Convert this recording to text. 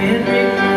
with.